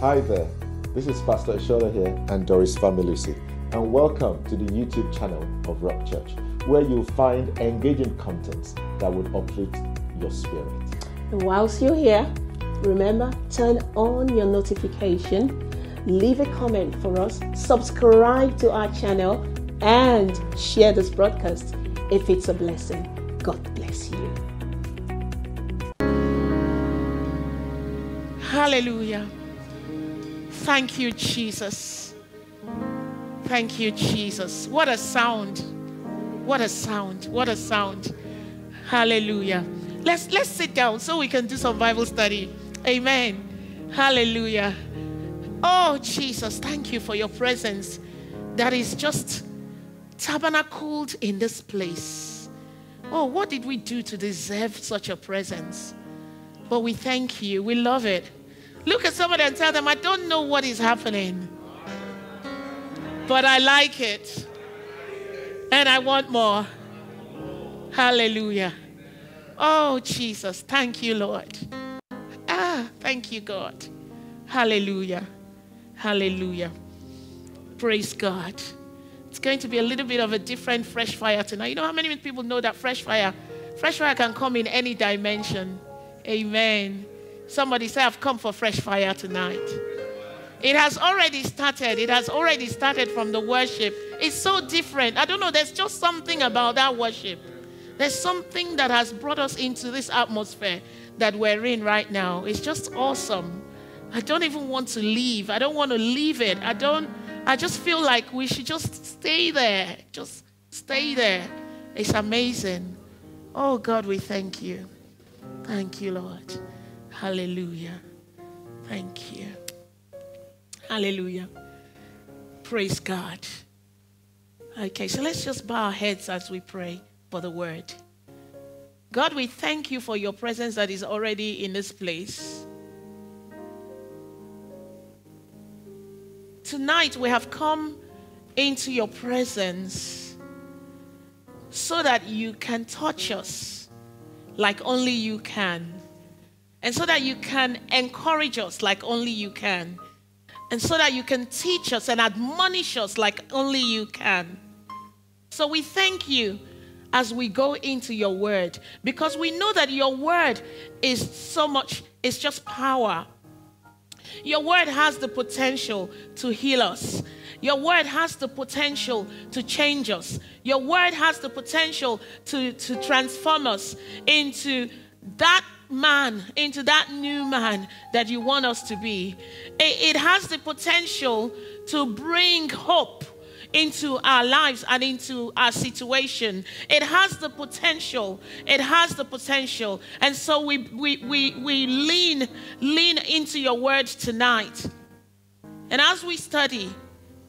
Hi there, this is Pastor Ishola here and Doris Familusi, and welcome to the YouTube channel of Rock Church, where you'll find engaging content that would uplift your spirit. And whilst you're here, remember turn on your notification, leave a comment for us, subscribe to our channel, and share this broadcast if it's a blessing. God bless you. Hallelujah. Thank you, Jesus. Thank you, Jesus. What a sound. What a sound. What a sound. Hallelujah. Let's let's sit down so we can do some Bible study. Amen. Hallelujah. Oh Jesus, thank you for your presence that is just tabernacled in this place. Oh, what did we do to deserve such a presence? But we thank you. We love it. Look at somebody and tell them, I don't know what is happening, but I like it. And I want more. Hallelujah. Oh, Jesus. Thank you, Lord. Ah, thank you, God. Hallelujah. Hallelujah. Praise God. It's going to be a little bit of a different fresh fire tonight. You know how many people know that fresh fire? Fresh fire can come in any dimension. Amen. Somebody say, I've come for fresh fire tonight. It has already started. It has already started from the worship. It's so different. I don't know. There's just something about that worship. There's something that has brought us into this atmosphere that we're in right now. It's just awesome. I don't even want to leave. I don't want to leave it. I don't, I just feel like we should just stay there. Just stay there. It's amazing. Oh God, we thank you. Thank you, Lord. Hallelujah. Thank you. Hallelujah. Praise God. Okay, so let's just bow our heads as we pray for the word. God, we thank you for your presence that is already in this place. Tonight we have come into your presence so that you can touch us like only you can and so that you can encourage us like only you can, and so that you can teach us and admonish us like only you can. So we thank you as we go into your word because we know that your word is so much, it's just power. Your word has the potential to heal us. Your word has the potential to change us. Your word has the potential to, to transform us into that man into that new man that you want us to be. It, it has the potential to bring hope into our lives and into our situation. It has the potential. It has the potential. And so we, we, we, we lean, lean into your words tonight. And as we study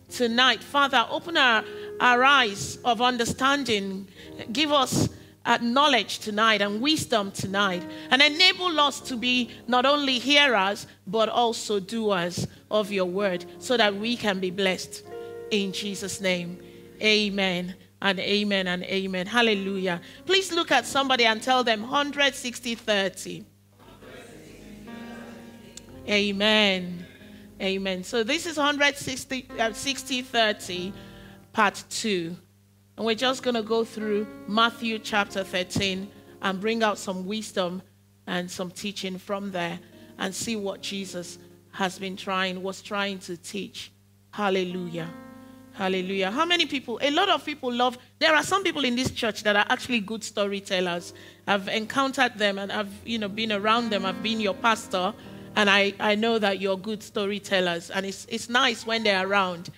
tonight, Father, open our, our eyes of understanding. Give us knowledge tonight and wisdom tonight and enable us to be not only hearers but also doers of your word so that we can be blessed. In Jesus' name, amen and amen and amen. Hallelujah. Please look at somebody and tell them 160 30. Amen. Amen. So this is 160 uh, 60 30, part 2. And we're just going to go through Matthew chapter 13 and bring out some wisdom and some teaching from there and see what Jesus has been trying, was trying to teach. Hallelujah. Hallelujah. How many people? A lot of people love. There are some people in this church that are actually good storytellers. I've encountered them and I've, you know, been around them. I've been your pastor and I, I know that you're good storytellers. And it's, it's nice when they're around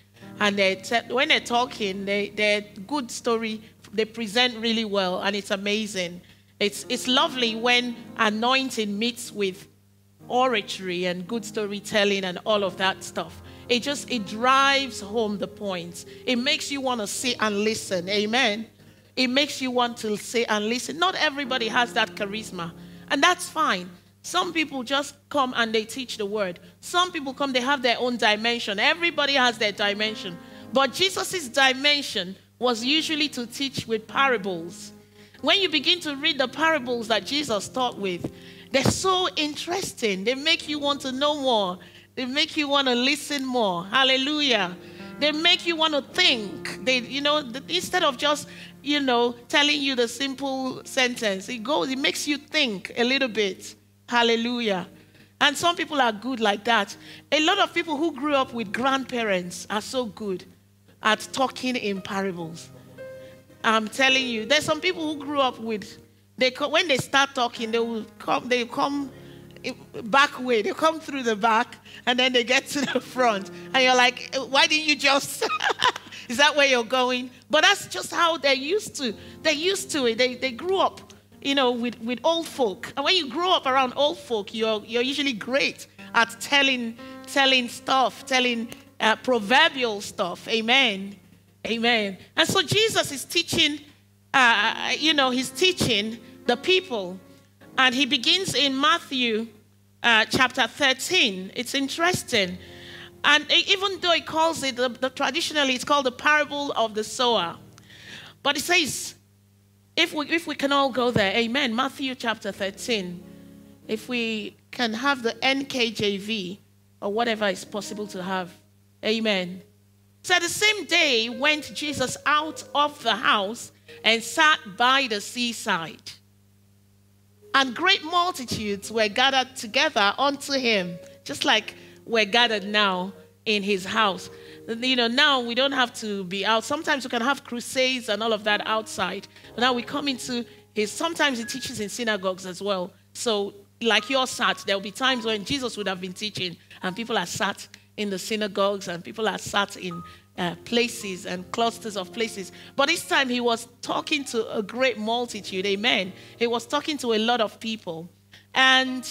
and they te- when they're talking, they, they're good story. They present really well, and it's amazing. It's, it's lovely when anointing meets with oratory and good storytelling and all of that stuff. It just it drives home the points. It makes you want to sit and listen. Amen. It makes you want to sit and listen. Not everybody has that charisma, and that's fine. Some people just come and they teach the word. Some people come, they have their own dimension. Everybody has their dimension. But Jesus' dimension was usually to teach with parables. When you begin to read the parables that Jesus taught with, they're so interesting. They make you want to know more. They make you want to listen more. Hallelujah. They make you want to think. They, you know, instead of just, you know, telling you the simple sentence, it goes, it makes you think a little bit. Hallelujah. And some people are good like that. A lot of people who grew up with grandparents are so good at talking in parables. I'm telling you, there's some people who grew up with they when they start talking, they will come they come back way. They come through the back and then they get to the front. And you're like, eh, why didn't you just is that where you're going? But that's just how they're used to. They're used to it. They they grew up you know, with, with old folk. And when you grow up around old folk, you're, you're usually great at telling, telling stuff, telling uh, proverbial stuff. Amen. Amen. And so Jesus is teaching, uh, you know, he's teaching the people. And he begins in Matthew uh, chapter 13. It's interesting. And even though he calls it, the, the, traditionally, it's called the parable of the sower. But it says, if we, if we can all go there, amen. Matthew chapter 13. If we can have the NKJV or whatever is possible to have, amen. So the same day went Jesus out of the house and sat by the seaside. And great multitudes were gathered together unto him, just like we're gathered now in his house you know, now we don't have to be out. Sometimes we can have crusades and all of that outside. But now we come into his, sometimes he teaches in synagogues as well. So, like you're sat, there will be times when Jesus would have been teaching and people are sat in the synagogues and people are sat in uh, places and clusters of places. But this time he was talking to a great multitude. Amen. He was talking to a lot of people. And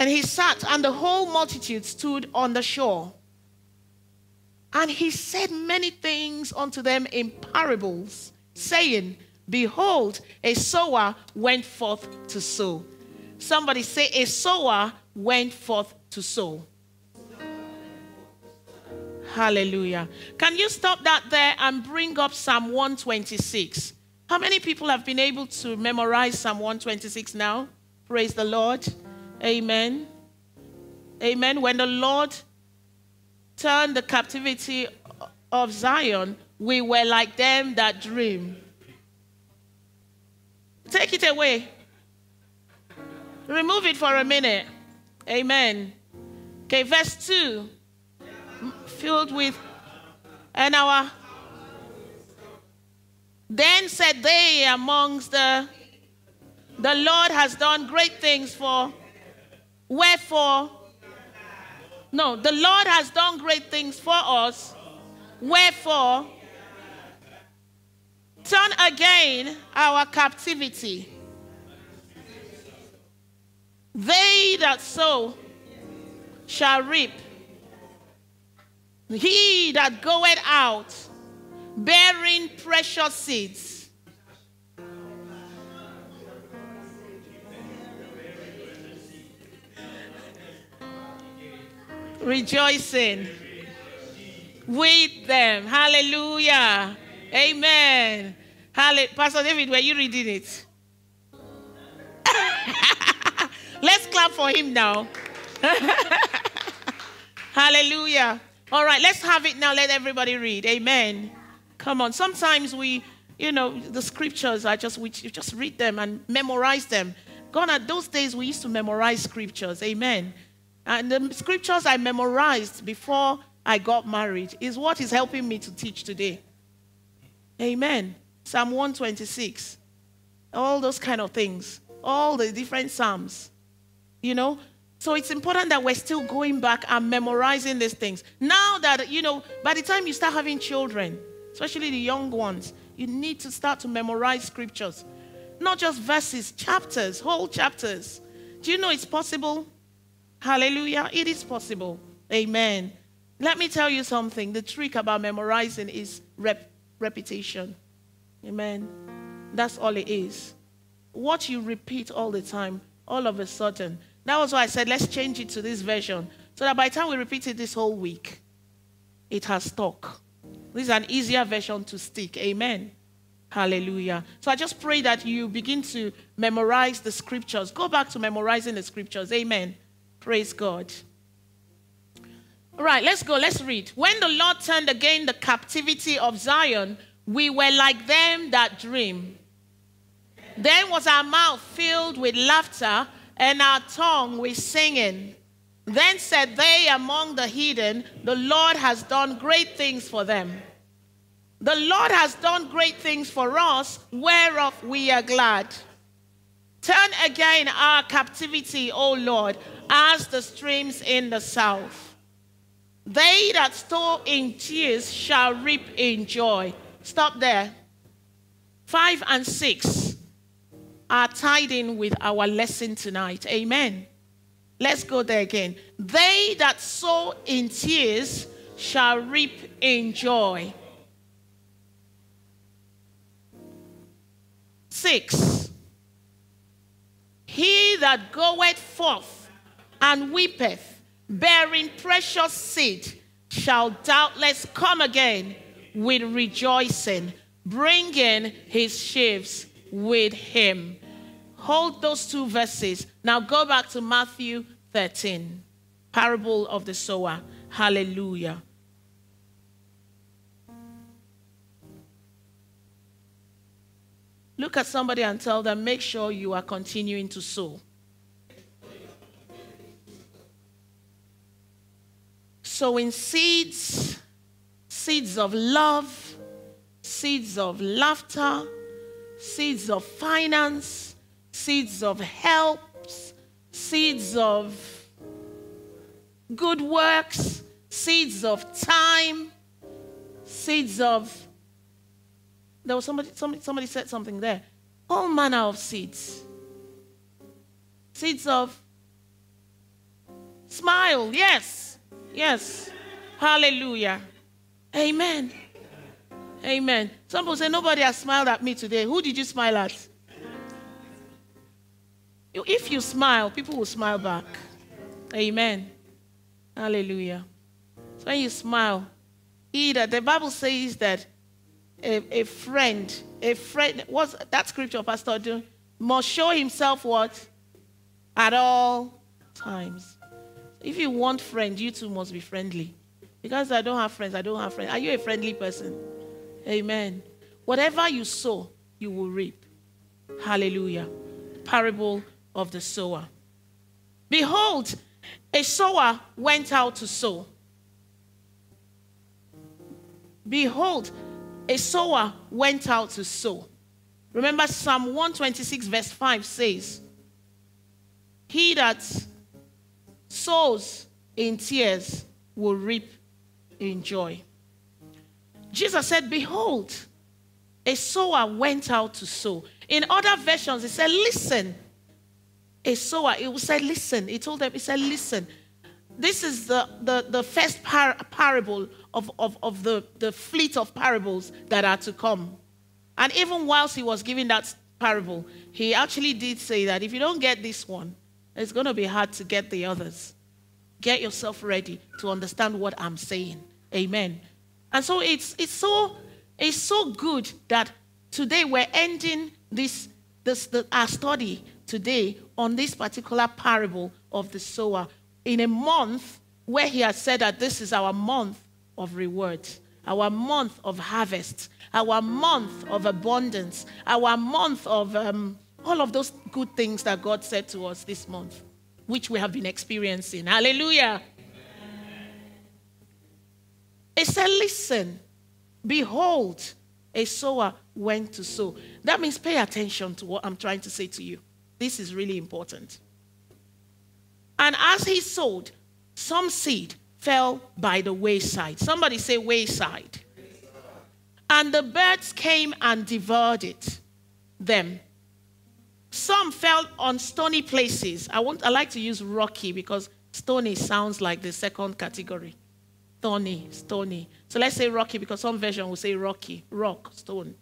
and he sat, and the whole multitude stood on the shore. And he said many things unto them in parables, saying, Behold, a sower went forth to sow. Somebody say, A sower went forth to sow. Hallelujah. Can you stop that there and bring up Psalm 126? How many people have been able to memorize Psalm 126 now? Praise the Lord. Amen. Amen. When the Lord turned the captivity of Zion, we were like them that dream. Take it away. Remove it for a minute. Amen. Okay, verse 2. Filled with, and our. Then said they amongst the, the Lord has done great things for, wherefore no, the Lord has done great things for us. Wherefore, turn again our captivity. They that sow shall reap. He that goeth out bearing precious seeds rejoicing with them. Hallelujah. Amen. Hallelujah. Pastor David, were you reading it? Let's clap for him now. Hallelujah. All right, let's have it now. Let everybody read. Amen. Come on. Sometimes we, you know, the scriptures are just, we just read them and memorize them. Gone are those days we used to memorize scriptures. Amen. And the scriptures I memorized before I got married is what is helping me to teach today. Amen. Psalm 126. All those kind of things. All the different Psalms. You know? So it's important that we're still going back and memorizing these things. Now that, you know, by the time you start having children, especially the young ones, you need to start to memorize scriptures. Not just verses, chapters, whole chapters. Do you know it's possible Hallelujah. It is possible. Amen. Let me tell you something. The trick about memorizing is rep- repetition. Amen. That's all it is. What you repeat all the time, all of a sudden. That was why I said, let's change it to this version. So that by the time we repeat it this whole week, it has stuck. This is an easier version to stick. Amen. Hallelujah. So I just pray that you begin to memorize the scriptures. Go back to memorizing the scriptures. Amen. Praise God. All right, let's go. Let's read. When the Lord turned again the captivity of Zion, we were like them that dream. Then was our mouth filled with laughter and our tongue with singing. Then said they among the heathen, The Lord has done great things for them. The Lord has done great things for us, whereof we are glad. Turn again our captivity, O Lord, as the streams in the south. They that sow in tears shall reap in joy. Stop there. Five and six are tied in with our lesson tonight. Amen. Let's go there again. They that sow in tears shall reap in joy. Six. He that goeth forth and weepeth, bearing precious seed, shall doubtless come again with rejoicing, bringing his sheaves with him. Hold those two verses. Now go back to Matthew 13, parable of the sower. Hallelujah. Look at somebody and tell them, make sure you are continuing to sow. Sowing seeds, seeds of love, seeds of laughter, seeds of finance, seeds of helps, seeds of good works, seeds of time, seeds of there was somebody, somebody, somebody said something there. All manner of seeds. Seeds of smile. Yes. Yes. Hallelujah. Amen. Amen. Some people say, Nobody has smiled at me today. Who did you smile at? If you smile, people will smile back. Amen. Hallelujah. So when you smile, either the Bible says that a, a friend, a friend, what's that scripture, Pastor Do? Must show himself what? At all times. If you want friends, you too must be friendly. Because I don't have friends, I don't have friends. Are you a friendly person? Amen. Whatever you sow, you will reap. Hallelujah. Parable of the sower. Behold, a sower went out to sow. Behold, a sower went out to sow. Remember, Psalm 126, verse 5 says, He that sows in tears will reap in joy. Jesus said, Behold, a sower went out to sow. In other versions, it said, Listen. A sower, it said, Listen. He told them, He said, Listen. This is the, the, the first par- parable of, of, of the, the fleet of parables that are to come. And even whilst he was giving that parable, he actually did say that if you don't get this one, it's going to be hard to get the others. Get yourself ready to understand what I'm saying. Amen. And so it's, it's, so, it's so good that today we're ending this, this the, our study today on this particular parable of the sower in a month where he has said that this is our month of rewards, our month of harvest, our month of abundance, our month of um, all of those good things that God said to us this month, which we have been experiencing. Hallelujah. It said, Listen, behold, a sower went to sow. That means pay attention to what I'm trying to say to you. This is really important. And as he sowed, some seed fell by the wayside. Somebody say wayside. And the birds came and devoured it, them. Some fell on stony places. I want I like to use rocky because stony sounds like the second category. Stony, stony. So let's say rocky because some version will say rocky, rock, stone.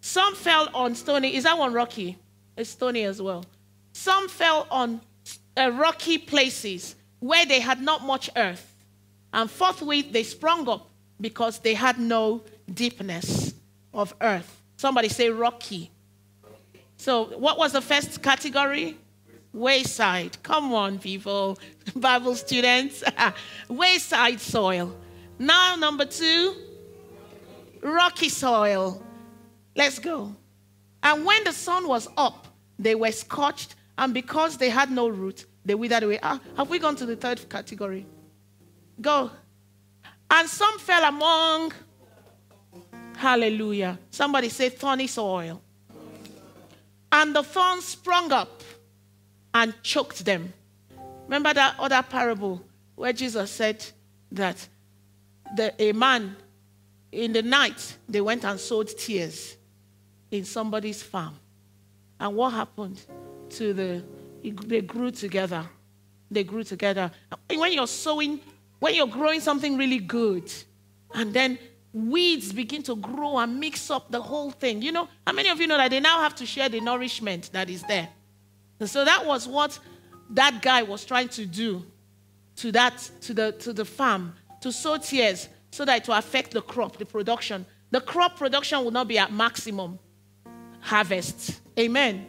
Some fell on stony. Is that one rocky? It's stony as well. Some fell on uh, rocky places where they had not much earth. And forthwith they sprung up because they had no deepness of earth. Somebody say rocky. So, what was the first category? Wayside. Come on, people. Bible students. Wayside soil. Now, number two, rocky soil. Let's go. And when the sun was up, they were scorched, and because they had no root, they withered away. Ah, have we gone to the third category? Go. And some fell among, hallelujah. Somebody say thorny soil. And the thorns sprung up and choked them. Remember that other parable where Jesus said that the, a man in the night they went and sowed tares in somebody's farm. And what happened to the they grew together. They grew together. When you're sowing, when you're growing something really good, and then weeds begin to grow and mix up the whole thing. You know, how many of you know that they now have to share the nourishment that is there? And so that was what that guy was trying to do to that to the to the farm to sow tares so that it will affect the crop, the production. The crop production will not be at maximum harvest. Amen.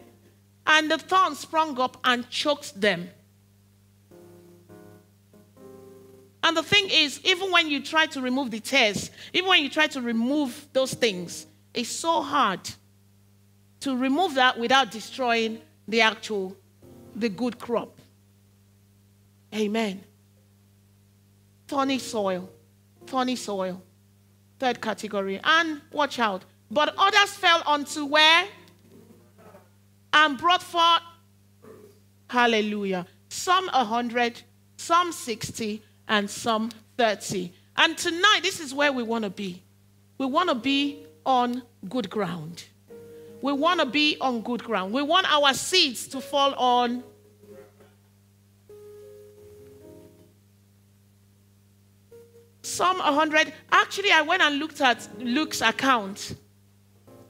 And the thorn sprung up and choked them. And the thing is, even when you try to remove the tares, even when you try to remove those things, it's so hard to remove that without destroying the actual, the good crop. Amen. Thorny soil. Thorny soil. Third category. And watch out. But others fell onto where? And brought forth, hallelujah, some a hundred, some 60, and some 30. And tonight, this is where we want to be. We want to be on good ground. We want to be on good ground. We want our seeds to fall on some 100. Actually, I went and looked at Luke's account.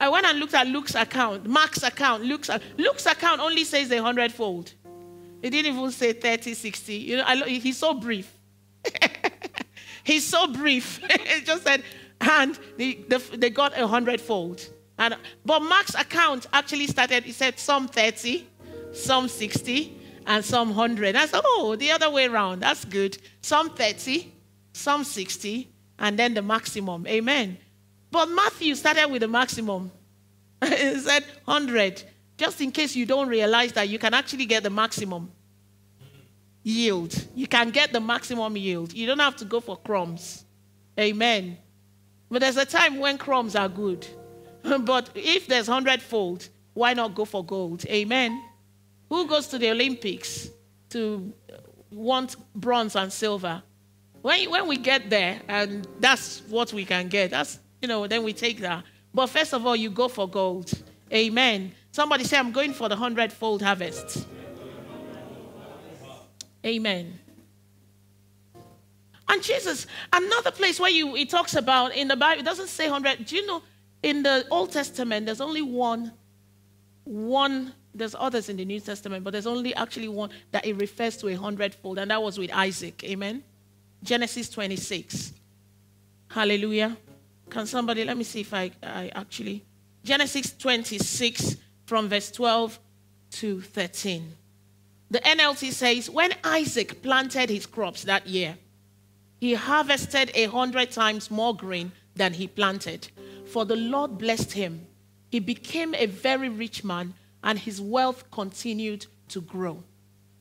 I went and looked at Luke's account, Mark's account, Luke's, Luke's account only says a hundredfold. It didn't even say 30, 60. You know, I, he's so brief. he's so brief. it just said, and they, they, they got a hundredfold. And, but Mark's account actually started, he said some 30, some 60, and some 100. I said, oh, the other way around. That's good. Some 30, some 60, and then the maximum. Amen. But Matthew started with the maximum. he said 100, just in case you don't realize that you can actually get the maximum yield. You can get the maximum yield. You don't have to go for crumbs. Amen. But there's a time when crumbs are good. but if there's hundredfold, why not go for gold? Amen. Who goes to the Olympics to want bronze and silver? When, when we get there, and that's what we can get, that's, you know, then we take that. But first of all, you go for gold. Amen. Somebody say, I'm going for the hundredfold harvest. Amen. And Jesus, another place where you it talks about in the Bible, it doesn't say hundred. Do you know in the Old Testament, there's only one, one, there's others in the New Testament, but there's only actually one that it refers to a hundredfold, and that was with Isaac. Amen. Genesis 26. Hallelujah. Can somebody let me see if I, I actually Genesis 26 from verse 12 to 13. The NLT says, When Isaac planted his crops that year, he harvested a hundred times more grain than he planted for the Lord blessed him. He became a very rich man, and his wealth continued to grow.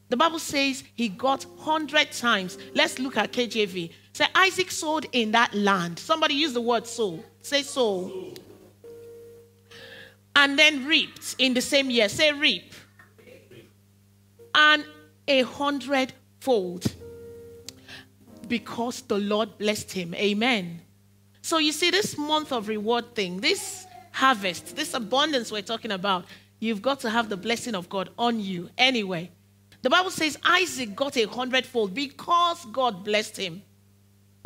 The Bible says he got 100 times. Let's look at KJV. Say, Isaac sowed in that land. Somebody use the word sow. Say sow. And then reaped in the same year. Say reap. And a hundredfold. Because the Lord blessed him. Amen. So you see, this month of reward thing, this harvest, this abundance we're talking about, you've got to have the blessing of God on you anyway. The Bible says Isaac got a hundredfold because God blessed him.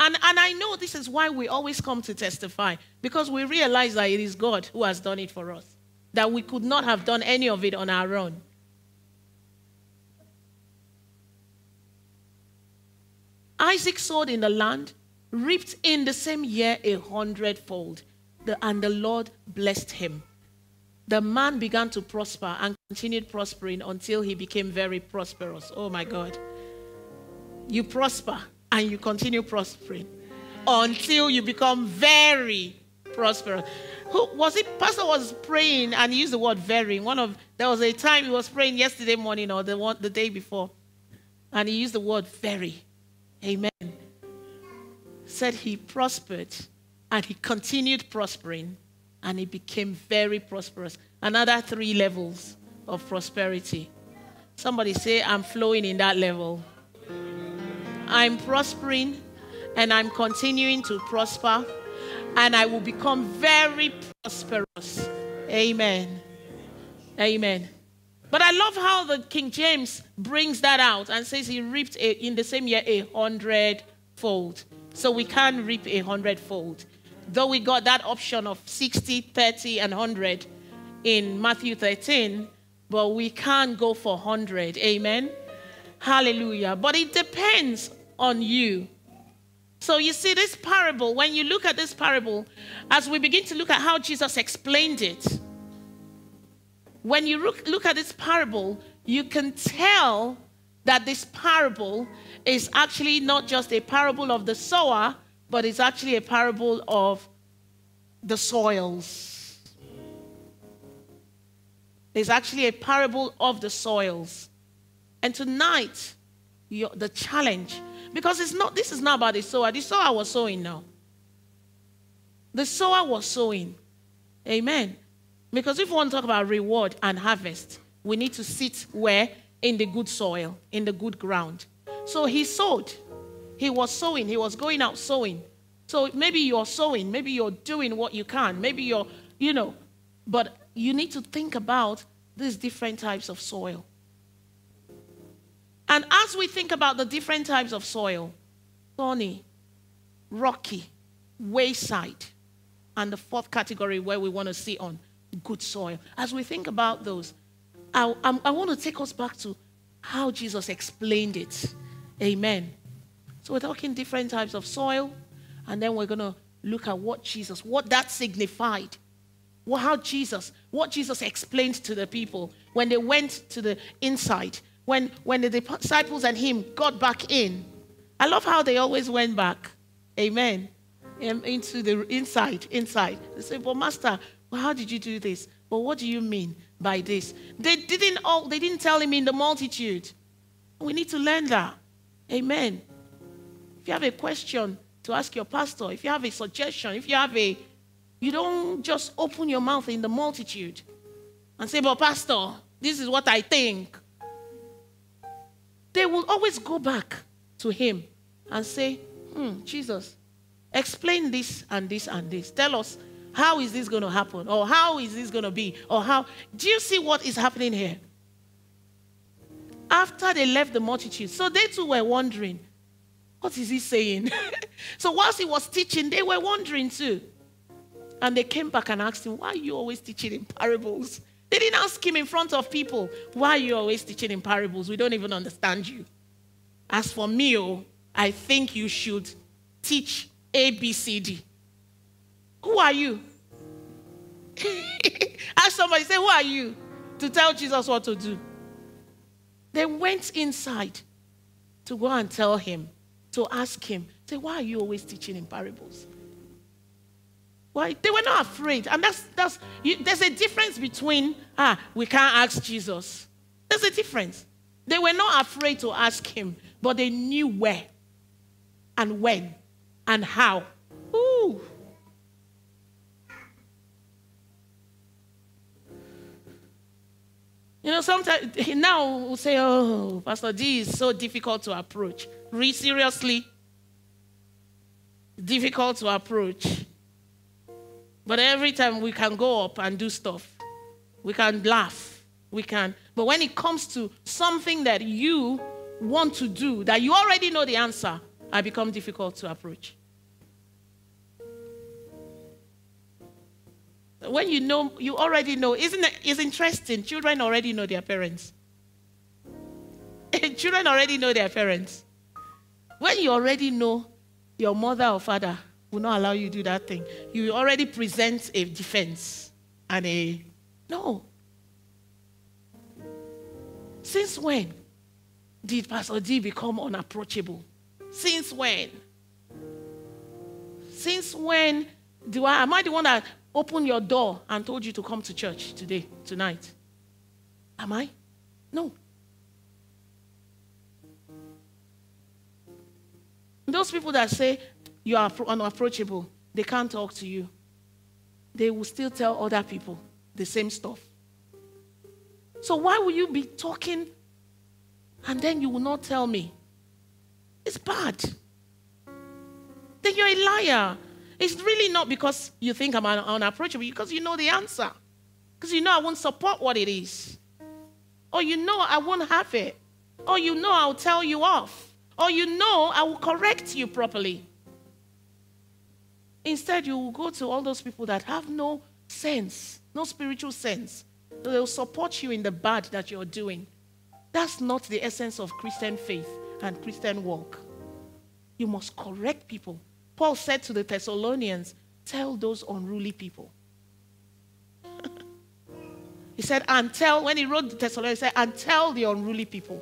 And, and I know this is why we always come to testify, because we realize that it is God who has done it for us, that we could not have done any of it on our own. Isaac sowed in the land, reaped in the same year a hundredfold. The, and the Lord blessed him. the man began to prosper and continued prospering until he became very prosperous. Oh my God. You prosper and you continue prospering until you become very prosperous. Who was it? Pastor was praying and he used the word very. One of there was a time he was praying yesterday morning or the one the day before, and he used the word very. Amen. Said he prospered and he continued prospering and he became very prosperous. Another three levels of prosperity. Somebody say, I'm flowing in that level. I'm prospering and I'm continuing to prosper and I will become very prosperous. Amen. Amen. But I love how the King James brings that out and says he reaped a, in the same year a hundredfold. So we can reap a hundredfold. Though we got that option of 60, 30, and 100 in Matthew 13, but we can't go for 100. Amen. Hallelujah. But it depends on you. So you see, this parable, when you look at this parable, as we begin to look at how Jesus explained it, when you look, look at this parable, you can tell that this parable is actually not just a parable of the sower, but it's actually a parable of the soils. It's actually a parable of the soils. And tonight, the challenge, because it's not, this is not about the sower. The sower was sowing now. The sower was sowing. Amen. Because if we want to talk about reward and harvest, we need to sit where? In the good soil, in the good ground. So he sowed. He was sowing. He was going out sowing. So maybe you're sowing. Maybe you're doing what you can. Maybe you're, you know, but you need to think about these different types of soil. And as we think about the different types of soil, thorny, rocky, wayside, and the fourth category where we want to see on good soil. As we think about those, I, I, I want to take us back to how Jesus explained it. Amen. So we're talking different types of soil, and then we're going to look at what Jesus, what that signified. Well, how Jesus, what Jesus explained to the people when they went to the inside, when, when the disciples and him got back in. I love how they always went back. Amen. Um, into the inside, inside. They say, Well, Master, well, how did you do this? But what do you mean by this? They didn't all they didn't tell him in the multitude. We need to learn that. Amen. If you have a question to ask your pastor, if you have a suggestion, if you have a you don't just open your mouth in the multitude and say, But Pastor, this is what I think. They will always go back to him and say, Hmm, Jesus, explain this and this and this. Tell us how is this going to happen? Or how is this going to be? Or how? Do you see what is happening here? After they left the multitude, so they too were wondering, what is he saying? so whilst he was teaching, they were wondering too. And they came back and asked him, Why are you always teaching in parables? They didn't ask him in front of people, Why are you always teaching in parables? We don't even understand you. As for me, oh, I think you should teach A, B, C, D. Who are you? Ask somebody, say, Who are you? To tell Jesus what to do. They went inside to go and tell him, to ask him, say, Why are you always teaching in parables? Why? They were not afraid. And that's, that's you, there's a difference between, ah, we can't ask Jesus. There's a difference. They were not afraid to ask him, but they knew where and when and how. Ooh. You know, sometimes now we'll say, oh, Pastor D is so difficult to approach. Really seriously, difficult to approach. But every time we can go up and do stuff, we can laugh, we can. But when it comes to something that you want to do, that you already know the answer, I become difficult to approach. when you know, you already know. Isn't it's interesting? Children already know their parents. Children already know their parents. When you already know your mother or father will not allow you to do that thing, you already present a defense and a No. Since when did Pastor D become unapproachable? Since when? Since when do I am I the one that opened your door and told you to come to church today, tonight? Am I? No. Those people that say you are unapproachable, they can't talk to you. They will still tell other people the same stuff. So why will you be talking and then you will not tell me? It's bad. Then you're a liar. It's really not because you think I'm unapproachable, because you know the answer. Because you know I won't support what it is. Or you know I won't have it. Or you know I'll tell you off. Or you know I will correct you properly. Instead, you will go to all those people that have no sense, no spiritual sense. They'll support you in the bad that you're doing. That's not the essence of Christian faith and Christian walk. You must correct people. Paul said to the Thessalonians, Tell those unruly people. he said, And tell, when he wrote the Thessalonians, he said, And tell the unruly people.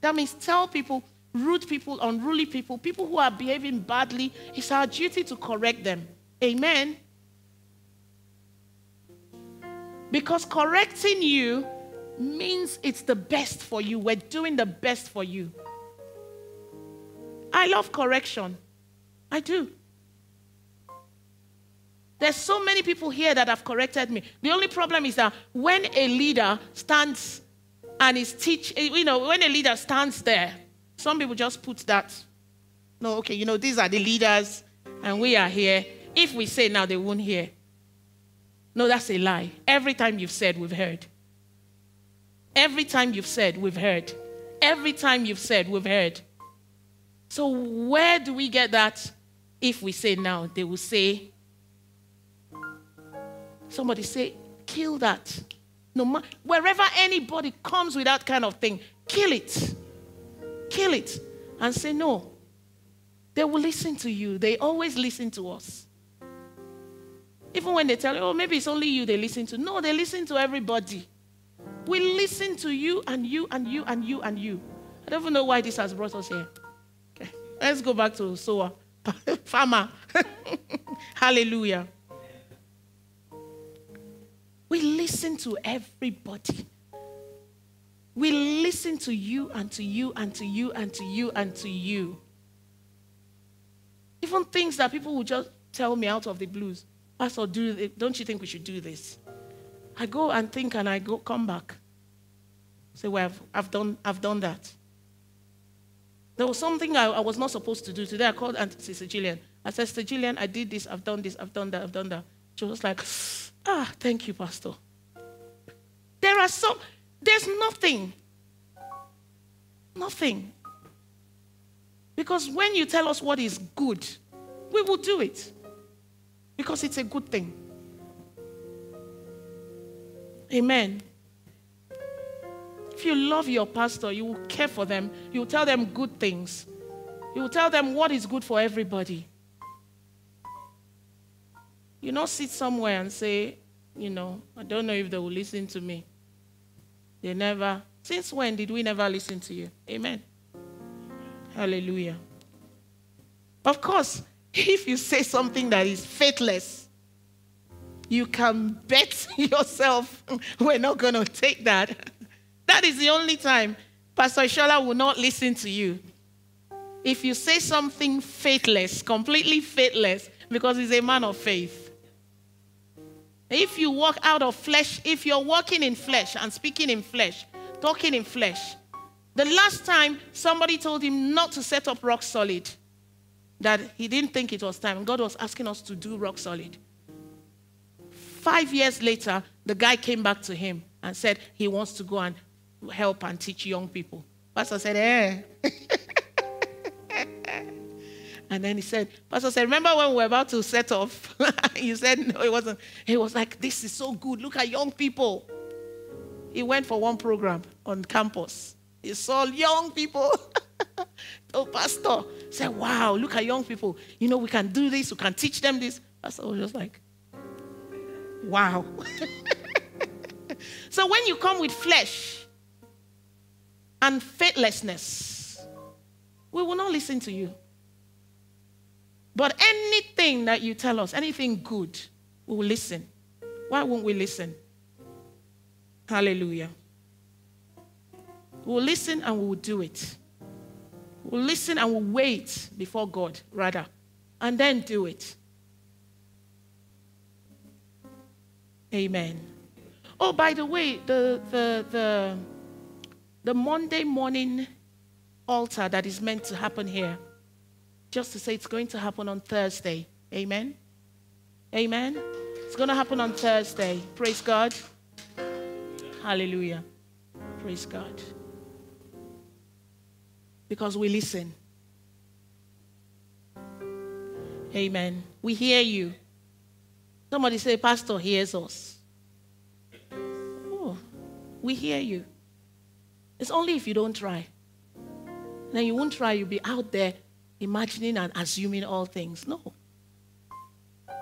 That means tell people, rude people, unruly people, people who are behaving badly. It's our duty to correct them. Amen. Because correcting you means it's the best for you. We're doing the best for you. I love correction. I do. There's so many people here that have corrected me. The only problem is that when a leader stands and is teach, you know, when a leader stands there, some people just put that. No, okay, you know, these are the leaders and we are here. If we say now, they won't hear. No, that's a lie. Every time you've said, we've heard. Every time you've said, we've heard. Every time you've said, we've heard. So, where do we get that? If we say now, they will say, somebody say, kill that. No wherever anybody comes with that kind of thing, kill it. Kill it. And say, no. They will listen to you. They always listen to us. Even when they tell you, oh, maybe it's only you they listen to. No, they listen to everybody. We listen to you and you and you and you and you. I don't even know why this has brought us here. Okay. Let's go back to sower, farmer. Hallelujah. We listen to everybody. We listen to you and to you and to you and to you and to you. Even things that people will just tell me out of the blues. Pastor, do don't you think we should do this? I go and think and I go come back. Say, well, I've, I've, done, I've done that. There was something I, I was not supposed to do. Today I called Auntie Sister. I said, Sister I did this, I've done this, I've done that, I've done that. She was like, ah, thank you, Pastor. There are some, there's nothing. Nothing. Because when you tell us what is good, we will do it because it's a good thing. Amen. If you love your pastor, you will care for them. You will tell them good things. You will tell them what is good for everybody. You not sit somewhere and say, you know, I don't know if they will listen to me. They never. Since when did we never listen to you? Amen. Hallelujah. Of course, if you say something that is faithless, you can bet yourself we're not going to take that. That is the only time Pastor Shola will not listen to you. If you say something faithless, completely faithless, because he's a man of faith. If you walk out of flesh, if you're walking in flesh and speaking in flesh, talking in flesh, the last time somebody told him not to set up rock solid, that he didn't think it was time. God was asking us to do rock solid. Five years later, the guy came back to him and said he wants to go and help and teach young people. Pastor said, eh. and then he said, Pastor said, remember when we were about to set off? you said, no, it wasn't. He was like, this is so good. Look at young people. He went for one program on campus. He saw young people. oh, pastor said, wow, look at young people. You know, we can do this. We can teach them this. Pastor was just like, wow. So when you come with flesh and faithlessness, we will not listen to you. But anything that you tell us, anything good, we will listen. Why won't we listen? Hallelujah. We'll listen and we will do it. We'll listen and we'll wait before God, rather, and then do it. Amen. Oh, by the way, the, the, the, the Monday morning altar that is meant to happen here, just to say it's going to happen on Thursday. Amen. Amen. It's going to happen on Thursday. Praise God. Hallelujah. Praise God. Because we listen. Amen. We hear you. Somebody say, Pastor hears us. Oh, we hear you. It's only if you don't try. Then you won't try, you'll be out there imagining and assuming all things. No.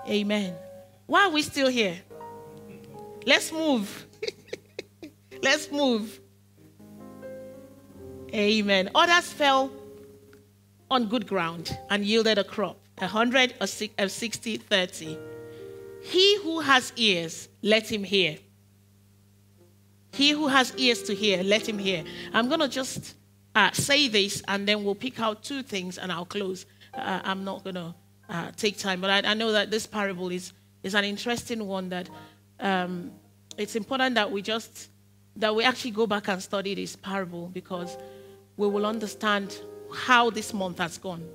Amen. Why are we still here? Let's move. Let's move. Amen. Others fell on good ground and yielded a crop, a hundred, a sixty, thirty. He who has ears, let him hear. He who has ears to hear, let him hear. I'm going to just uh, say this and then we'll pick out two things and I'll close. Uh, I'm not going to uh, take time, but I, I, know that this parable is, is an interesting one that um, it's important that we just, that we actually go back and study this parable because we will understand how this month has gone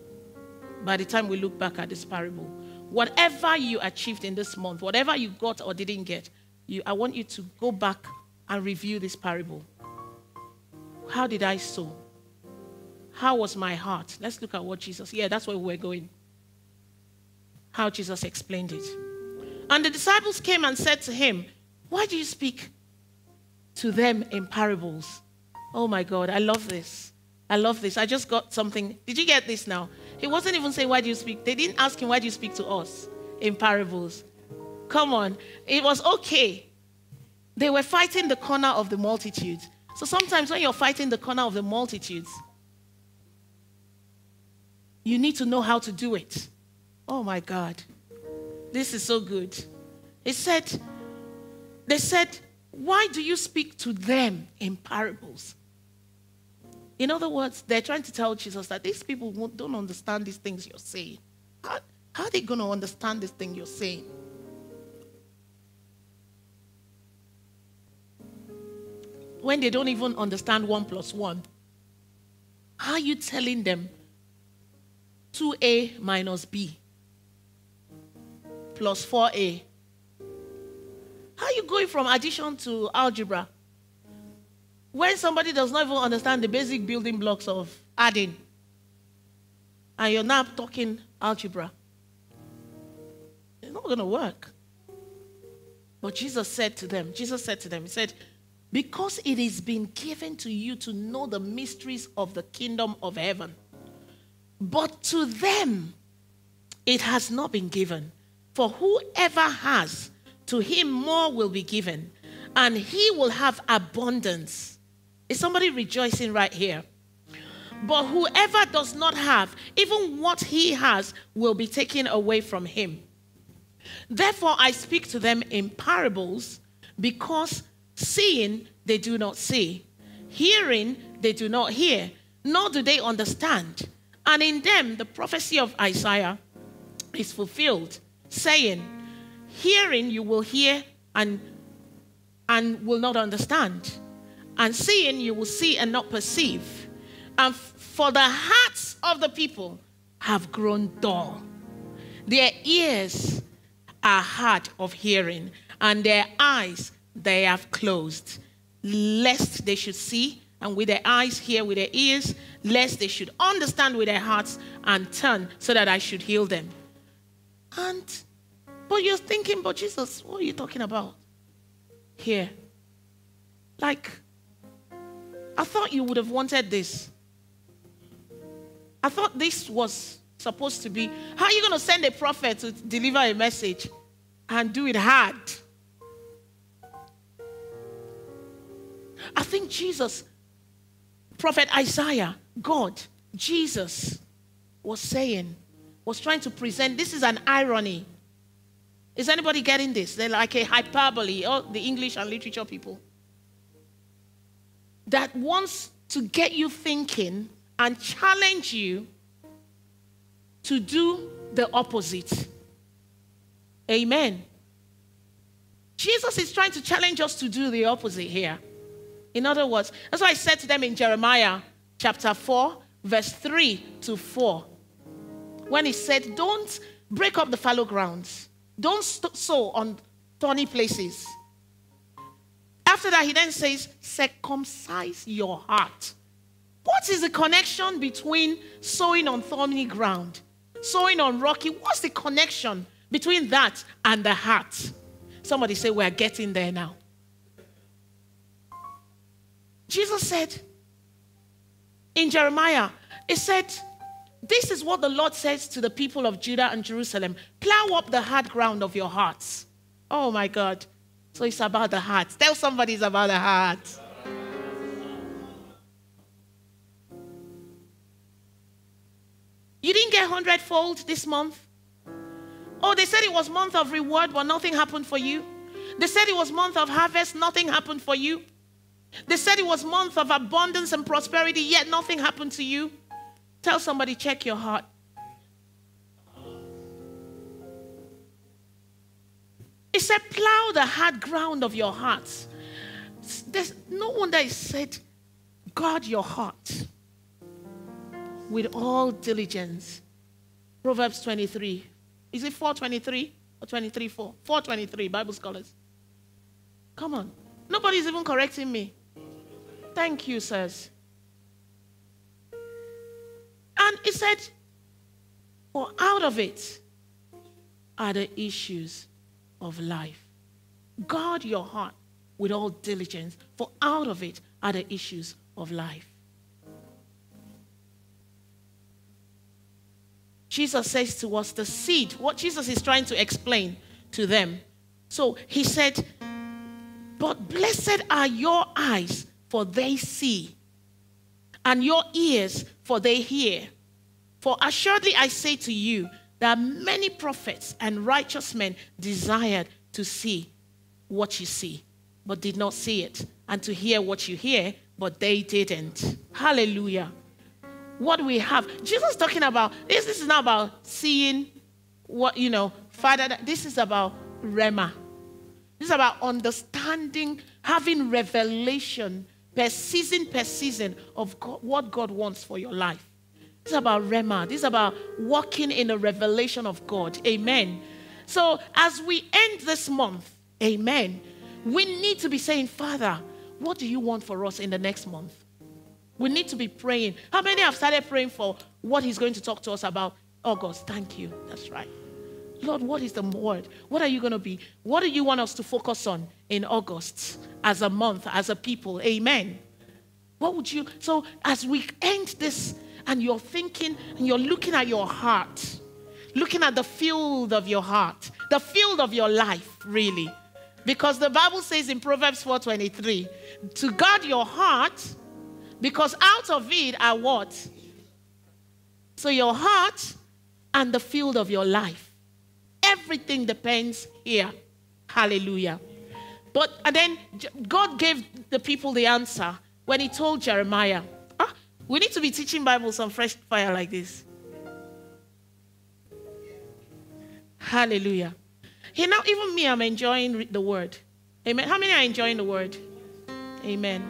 by the time we look back at this parable. Whatever you achieved in this month, whatever you got or didn't get, you, I want you to go back and review this parable. How did I sow? How was my heart? Let's look at what Jesus, yeah, that's where we're going. How Jesus explained it. And the disciples came and said to him, Why do you speak to them in parables? Oh my God, I love this. I love this. I just got something. Did you get this now? He wasn't even saying, Why do you speak? They didn't ask him, Why do you speak to us in parables? Come on. It was okay. They were fighting the corner of the multitude. So sometimes when you're fighting the corner of the multitudes, you need to know how to do it. Oh my God. This is so good. It said, they said, Why do you speak to them in parables? In other words, they're trying to tell Jesus that these people don't understand these things you're saying. How, how are they going to understand this thing you're saying? When they don't even understand one plus one, how are you telling them 2a minus b plus 4a? How are you going from addition to algebra? When somebody does not even understand the basic building blocks of adding, and you're now talking algebra, it's not going to work. But Jesus said to them, Jesus said to them, He said, Because it is been given to you to know the mysteries of the kingdom of heaven, but to them it has not been given. For whoever has, to him more will be given, and he will have abundance. Is somebody rejoicing right here? But whoever does not have, even what he has, will be taken away from him. Therefore, I speak to them in parables, because seeing they do not see, hearing they do not hear, nor do they understand. And in them, the prophecy of Isaiah is fulfilled, saying, Hearing you will hear and, and will not understand and seeing you will see and not perceive. And for the hearts of the people have grown dull. Their ears are hard of hearing, and their eyes they have closed, lest they should see, and with their eyes hear with their ears, lest they should understand with their hearts and turn so that I should heal them. And but you're thinking, but Jesus, what are you talking about? Here. Like I thought you would have wanted this. I thought this was supposed to be. How are you going to send a prophet to deliver a message and do it hard? I think Jesus, Prophet Isaiah, God, Jesus was saying, was trying to present this is an irony. Is anybody getting this? They're like a hyperbole, all the English and literature people. That wants to get you thinking and challenge you to do the opposite. Amen. Jesus is trying to challenge us to do the opposite here. In other words, that's why I said to them in Jeremiah chapter 4, verse 3 to 4, when he said, Don't break up the fallow grounds, don't sow on thorny places. After that, he then says, Circumcise your heart. What is the connection between sowing on thorny ground, sowing on rocky? What's the connection between that and the heart? Somebody say, We're getting there now. Jesus said in Jeremiah, He said, This is what the Lord says to the people of Judah and Jerusalem plow up the hard ground of your hearts. Oh my God. So it's about the heart. Tell somebody it's about the heart. You didn't get hundredfold this month? Oh, they said it was month of reward, but nothing happened for you. They said it was month of harvest, nothing happened for you. They said it was month of abundance and prosperity, yet nothing happened to you. Tell somebody, check your heart. It said, plow the hard ground of your hearts. There's no wonder it said, guard your heart with all diligence. Proverbs 23, is it 423 or 23 4? 423, Bible scholars. Come on. Nobody's even correcting me. Thank you, sirs. And he said, For out of it are the issues of life. Guard your heart with all diligence, for out of it are the issues of life. Jesus says to us the seed, what Jesus is trying to explain to them. So he said, But blessed are your eyes, for they see, and your ears, for they hear. For assuredly I say to you, that many prophets and righteous men desired to see what you see, but did not see it, and to hear what you hear, but they didn't. Hallelujah what we have. Jesus talking about this, this is not about seeing what, you know, Father, this is about Rhema. This is about understanding, having revelation per season, per season of God, what God wants for your life. This is about Rhema. This is about walking in a revelation of God. Amen. So as we end this month, amen, we need to be saying, Father, what do you want for us in the next month? We need to be praying. How many have started praying for what He's going to talk to us about? August. Thank you. That's right. Lord, what is the word? What are you going to be? What do you want us to focus on in August as a month, as a people? Amen. What would you? So, as we end this and you're thinking and you're looking at your heart, looking at the field of your heart, the field of your life, really. Because the Bible says in Proverbs 4:23, to guard your heart because out of it are what? So your heart and the field of your life. Everything depends here. Hallelujah. But and then God gave the people the answer when he told Jeremiah, ah, we need to be teaching Bibles on fresh fire like this. Hallelujah. He now, even me, I'm enjoying the word. Amen. How many are enjoying the word? Amen.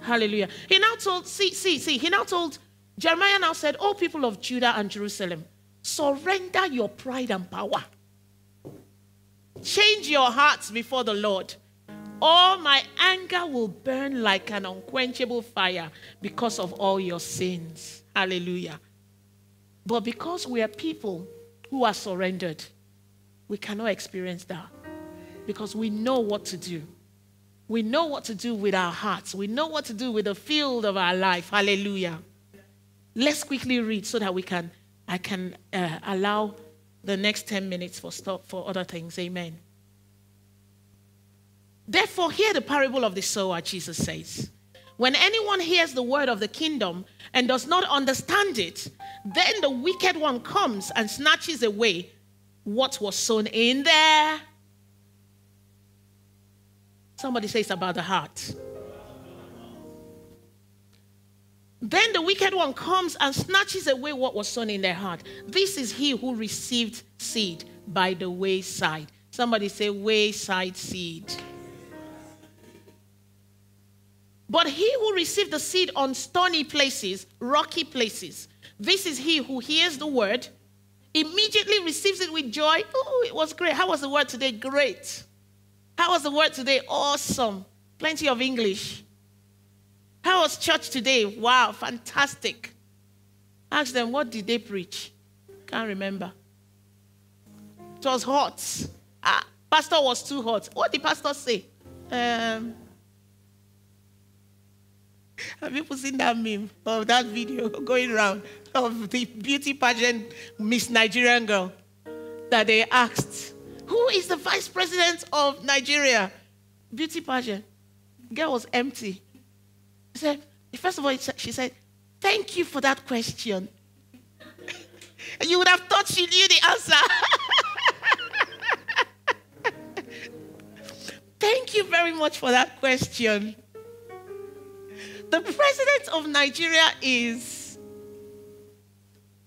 Hallelujah. He now told, see, see, see, he now told, Jeremiah now said, Oh, people of Judah and Jerusalem, surrender your pride and power. Change your hearts before the Lord. All my anger will burn like an unquenchable fire because of all your sins. Hallelujah. But because we are people who are surrendered, we cannot experience that because we know what to do. We know what to do with our hearts. We know what to do with the field of our life. Hallelujah. Let's quickly read so that we can I can uh, allow the next 10 minutes for stop for other things. Amen. Therefore, hear the parable of the sower, Jesus says. When anyone hears the word of the kingdom and does not understand it, then the wicked one comes and snatches away what was sown in there. Somebody says about the heart. Then the wicked one comes and snatches away what was sown in their heart. This is he who received seed by the wayside. Somebody say, wayside seed. But he who received the seed on stony places, rocky places, this is he who hears the word, immediately receives it with joy. Oh, it was great. How was the word today? Great. How was the word today? Awesome. Plenty of English. How was church today? Wow, fantastic. Ask them, what did they preach? Can't remember. It was hot. Ah, pastor was too hot. What did pastor say? Um, have people seen that meme of that video going around of the beauty pageant Miss Nigerian girl that they asked, Who is the vice president of Nigeria? Beauty pageant. Girl was empty. Said, First of all, she said, Thank you for that question. you would have thought she knew the answer. Thank you very much for that question. The president of Nigeria is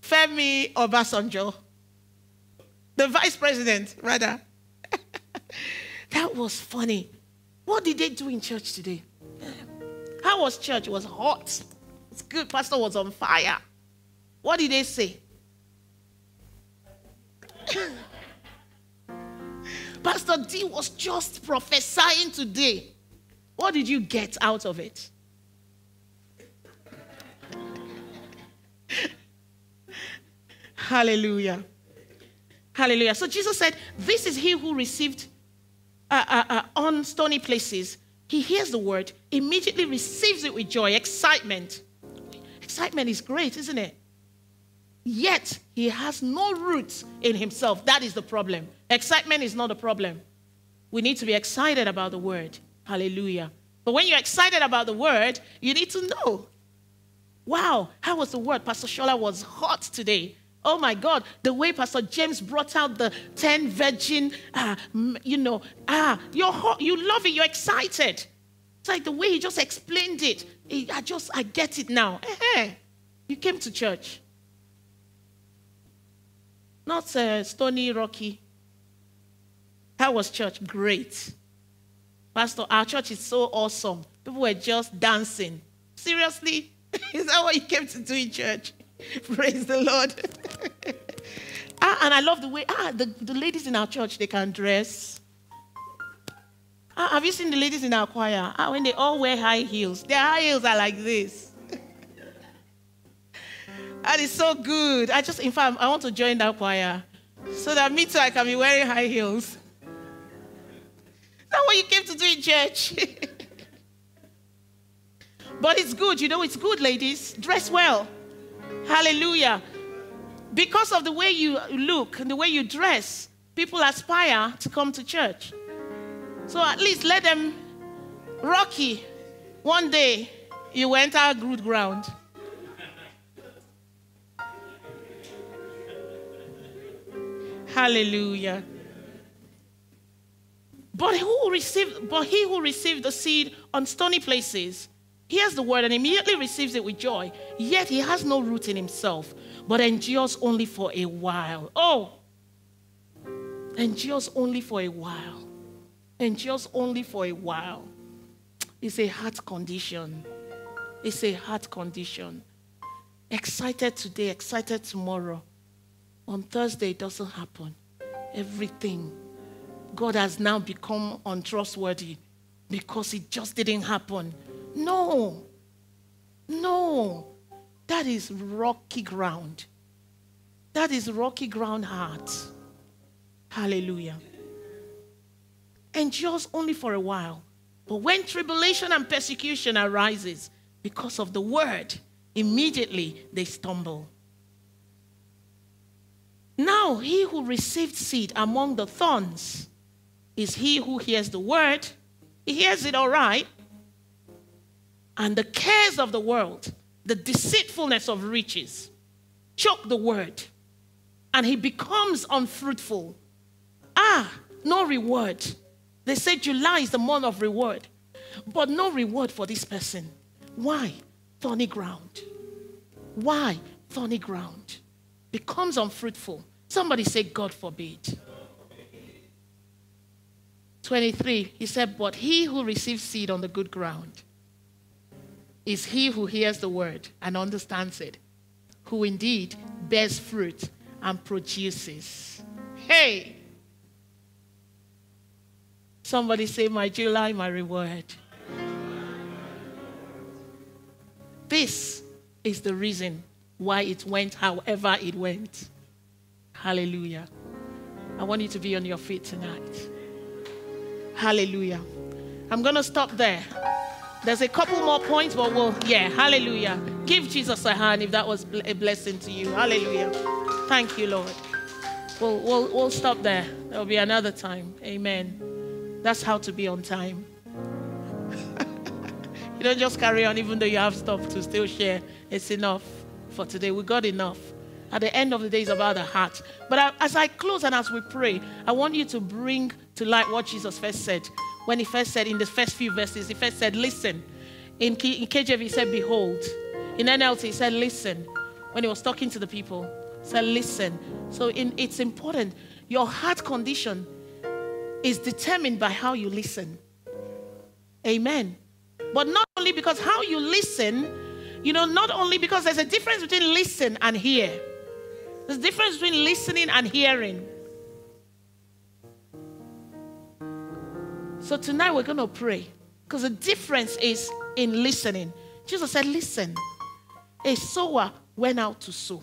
Femi Obasanjo. The vice president, rather. that was funny. What did they do in church today? How was church? It was hot. It's good. Pastor was on fire. What did they say? Pastor D was just prophesying today. What did you get out of it? Hallelujah. Hallelujah. So Jesus said, This is he who received uh, uh, uh, on stony places. He hears the word, immediately receives it with joy, excitement. Excitement is great, isn't it? Yet he has no roots in himself. That is the problem. Excitement is not a problem. We need to be excited about the word. Hallelujah. But when you're excited about the word, you need to know. Wow, how was the word? Pastor Shola was hot today. Oh my God, the way Pastor James brought out the 10 virgin, uh, you know, ah, you're hot, you love it, you're excited. It's like the way he just explained it. I just, I get it now. Eh, you came to church. Not uh, stony, rocky. How was church? Great. Pastor, our church is so awesome. People were just dancing. Seriously? is that what you came to do in church? Praise the Lord. ah, and I love the way ah, the, the ladies in our church they can dress. Ah, have you seen the ladies in our choir? Ah, when they all wear high heels. Their high heels are like this. and it's so good. I just, in fact, I want to join that choir so that me too I can be wearing high heels. Is that what you came to do in church? but it's good, you know, it's good, ladies. Dress well. Hallelujah. Because of the way you look and the way you dress, people aspire to come to church. So at least let them rocky. One day you enter good ground. Hallelujah. But who received but he who received the seed on stony places hears the word and immediately receives it with joy, yet he has no root in himself, but endures only for a while. Oh, endures only for a while. Endures only for a while. It's a heart condition. It's a heart condition. Excited today, excited tomorrow. On Thursday, it doesn't happen. Everything. God has now become untrustworthy because it just didn't happen. No. No. That is rocky ground. That is rocky ground heart. Hallelujah. Endures only for a while. But when tribulation and persecution arises because of the word, immediately they stumble. Now, he who received seed among the thorns is he who hears the word He hears it all right. And the cares of the world, the deceitfulness of riches, choke the word. And he becomes unfruitful. Ah, no reward. They say July is the month of reward, but no reward for this person. Why? Thorny ground. Why? Thorny ground. Becomes unfruitful. Somebody say, God forbid. 23, he said, But he who receives seed on the good ground is he who hears the word and understands it, who indeed bears fruit and produces. Hey! Somebody say, My July, my reward. This is the reason why it went however it went. Hallelujah. I want you to be on your feet tonight. Hallelujah. I'm going to stop there. There's a couple more points, but we'll, yeah, hallelujah. Give Jesus a hand if that was a blessing to you. Hallelujah. Thank you, Lord. We'll, we'll, we'll stop there. There'll be another time. Amen. That's how to be on time. you don't just carry on, even though you have stuff to still share. It's enough for today. We got enough. At the end of the day, it's about the heart. But as I close and as we pray, I want you to bring to light what Jesus first said when he first said in the first few verses, he first said, Listen. In, in KJV, he said, Behold. In NLT, he said, Listen. When he was talking to the people, he said, Listen. So in, it's important. Your heart condition is determined by how you listen. Amen. But not only because how you listen, you know, not only because there's a difference between listen and hear. There's a difference between listening and hearing. So tonight we're going to pray because the difference is in listening. Jesus said, Listen, a sower went out to sow.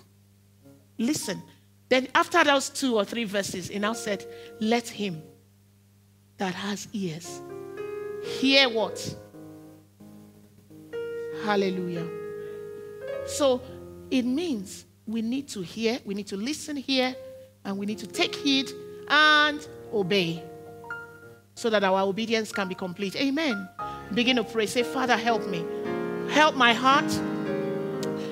Listen. Then, after those two or three verses, he now said, Let him that has ears hear what? Hallelujah. So it means we need to hear, we need to listen here, and we need to take heed and obey so that our obedience can be complete. Amen. Begin to pray. Say, Father, help me. Help my heart.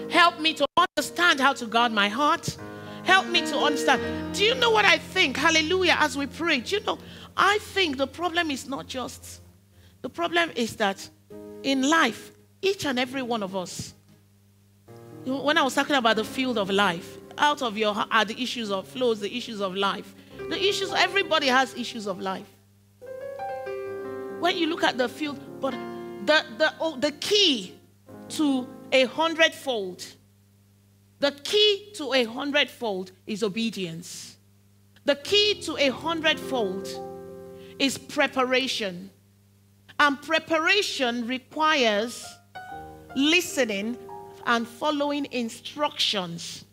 Help me to understand how to guard my heart. Help me to understand. Do you know what I think? Hallelujah. As we pray, do you know? I think the problem is not just, the problem is that in life, each and every one of us, when I was talking about the field of life, out of your are the issues of flows, the issues of life. The issues, everybody has issues of life when you look at the field, but the, the, oh, the key to a hundredfold, the key to a hundredfold is obedience. The key to a hundredfold is preparation. And preparation requires listening and following instructions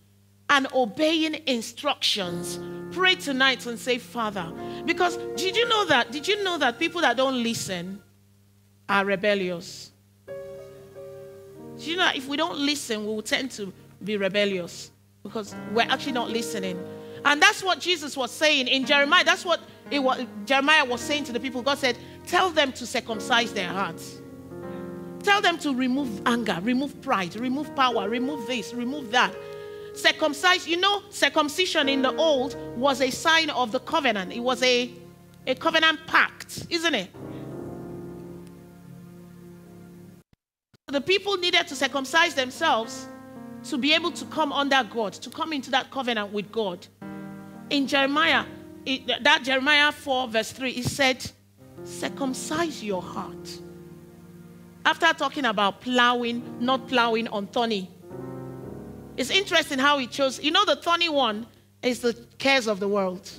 and obeying instructions. Pray tonight and say, Father. Because did you know that? Did you know that people that don't listen are rebellious? Do you know if we don't listen, we will tend to be rebellious because we're actually not listening. And that's what Jesus was saying in Jeremiah. That's what was, Jeremiah was saying to the people. God said, Tell them to circumcise their hearts. Tell them to remove anger, remove pride, remove power, remove this, remove that circumcised, you know, circumcision in the old was a sign of the covenant. It was a, a covenant pact, isn't it? The people needed to circumcise themselves to be able to come under God, to come into that covenant with God. In Jeremiah, it, that Jeremiah 4, verse 3, it said, circumcise your heart. After talking about plowing, not plowing on thorny it's interesting how he chose. You know, the thorny one is the cares of the world,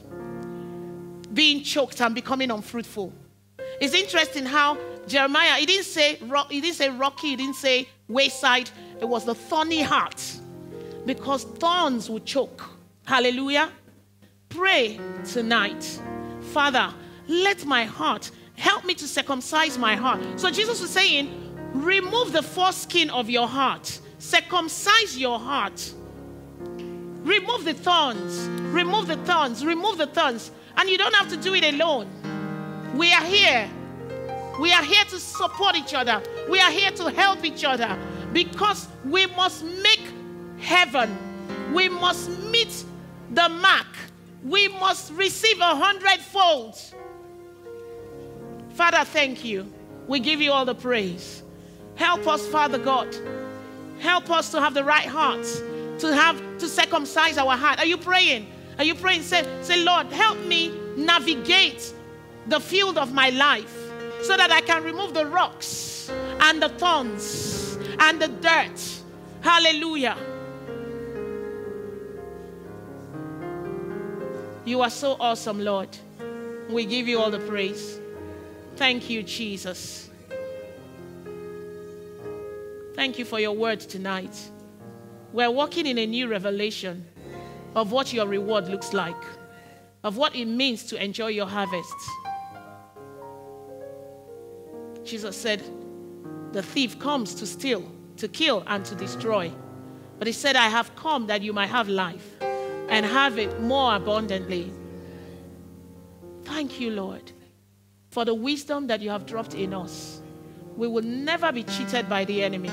being choked and becoming unfruitful. It's interesting how Jeremiah, he didn't say he didn't say rocky, he didn't say wayside. It was the thorny heart, because thorns would choke. Hallelujah. Pray tonight, Father. Let my heart help me to circumcise my heart. So Jesus was saying, remove the foreskin of your heart Circumcise your heart. Remove the thorns. Remove the thorns. Remove the thorns. And you don't have to do it alone. We are here. We are here to support each other. We are here to help each other because we must make heaven. We must meet the mark. We must receive a hundredfold. Father, thank you. We give you all the praise. Help us, Father God. Help us to have the right hearts, to have to circumcise our heart. Are you praying? Are you praying? Say, say, Lord, help me navigate the field of my life so that I can remove the rocks and the thorns and the dirt. Hallelujah. You are so awesome, Lord. We give you all the praise. Thank you, Jesus. Thank you for your word tonight. We're walking in a new revelation of what your reward looks like, of what it means to enjoy your harvest. Jesus said, The thief comes to steal, to kill, and to destroy. But he said, I have come that you might have life and have it more abundantly. Thank you, Lord, for the wisdom that you have dropped in us. We will never be cheated by the enemy.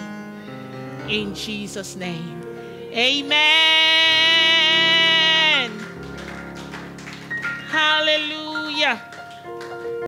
In Jesus' name. Amen. Hallelujah.